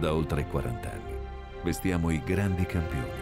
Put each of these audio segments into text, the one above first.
Da oltre 40 anni vestiamo i grandi campioni.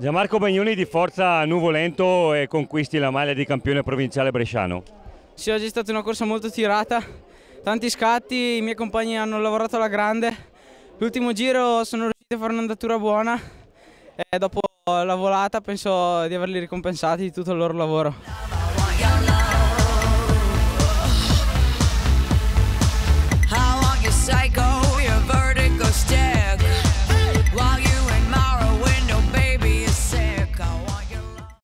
Gianmarco Bagnoni di Forza Nuvolento e conquisti la maglia di campione provinciale bresciano. Sì, oggi è stata una corsa molto tirata, tanti scatti, i miei compagni hanno lavorato alla grande. L'ultimo giro sono riusciti a fare un'andatura buona e dopo la volata penso di averli ricompensati di tutto il loro lavoro.